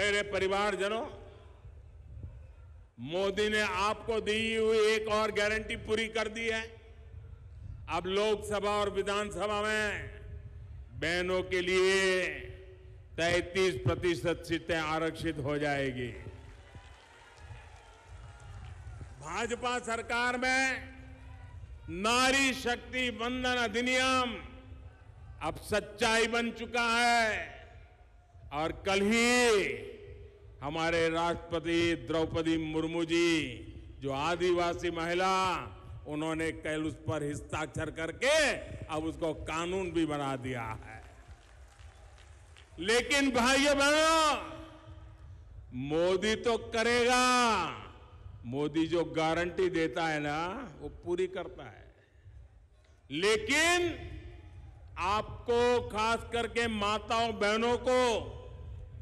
मेरे परिवारजनों, मोदी ने आपको दी हुई एक और गारंटी पूरी कर दी है। अब लोकसभा और विधानसभा में बहनों के लिए 33 प्रतिशत सीटें आरक्षित हो जाएगी। भाजपा सरकार में नारी शक्ति वंदन अधिनियम अब सच्चाई बन चुका है। और कल ही हमारे राष्ट्रपति द्रौपदी मुर्मू जी, जो आदिवासी महिला, उन्होंने कल उस पर हस्ताक्षर करके अब उसको कानून भी बना दिया है। लेकिन भाइयों बहनों, मोदी तो करेगा। मोदी जो गारंटी देता है ना, वो पूरी करता है। लेकिन आपको खास करके माताओं बहनों को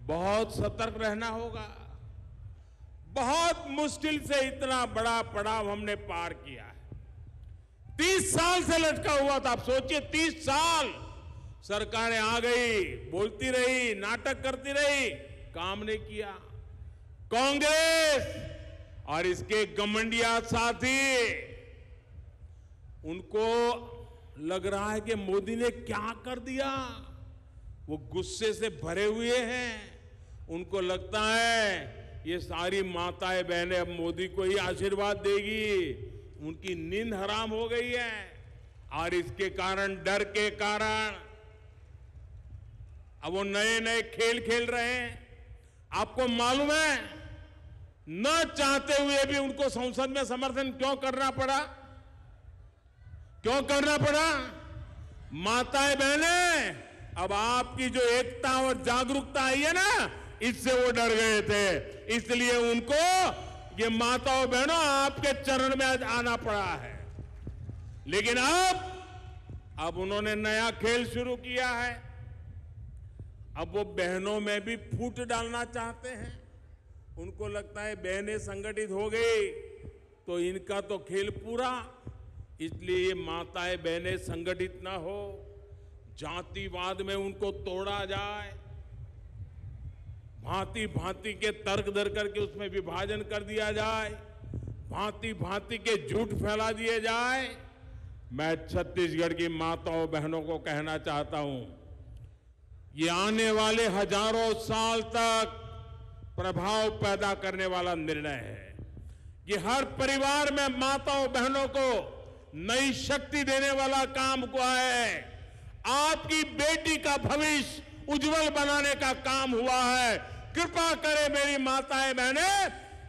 बहुत सतर्क रहना होगा। बहुत मुश्किल से इतना बड़ा पड़ाव हमने पार किया है। तीस साल से लटका हुआ था, आप सोचिए, तीस साल। सरकारें आ गई, बोलती रही, नाटक करती रही, काम नहीं किया। कांग्रेस और इसके गमंडिया साथी, उनको लग रहा है कि मोदी ने क्या कर दिया? वो गुस्से से भरे हुए हैं। उनको लगता है ये सारी माताएँ बहनें अब मोदी को ही आशीर्वाद देगी। उनकी नींद हराम हो गई है और इसके कारण, डर के कारण अब वो नए नए खेल खेल रहे हैं। आपको मालूम है, न चाहते हुए भी उनको संसद में समर्थन क्यों करना पड़ा? क्यों करना पड़ा? माताएँ बहनें, अब आपकी जो एकता और जागरूकता आई है ना इससे वो डर गए थे। इसलिए उनको ये माताओं बहनों, आपके चरण में आज आना पड़ा है। लेकिन अब अब उन्होंने नया खेल शुरू किया है। अब वो बहनों में भी फूट डालना चाहते हैं। उनको लगता है बहनें संगठित हो गई तो इनका तो खेल पूरा। इसलिए ये माताएँ, बहनें संगठित ना हो। जातिवाद में उनको तोड़ा जाए। भांति भांति के तर्क दर करके उसमें विभाजन कर दिया जाए। भांति भांति के झूठ फैला दिए जाए। मैं छत्तीसगढ़ की माताओं बहनों को कहना चाहता हूँ, ये आने वाले हज़ारों साल तक प्रभाव पैदा करने वाला निर्णय है ये हर परिवार में माताओं बहनों को नई शक्ति देने वाला काम हुआ है। आपकी बेटी का भविष्य उज्जवल बनाने का काम हुआ है। कृपा करें मेरी माताएँ, बहने,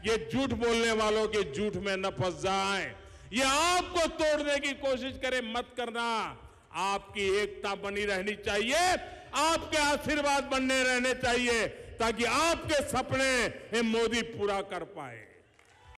ये झूठ बोलने वालों के झूठ में न फंस जाए। ये आपको तोड़ने की कोशिश करे, मत करना। आपकी एकता बनी रहनी चाहिए, आपके आशीर्वाद बनने रहने चाहिए, ताकि आपके सपने मोदी पूरा कर पाए।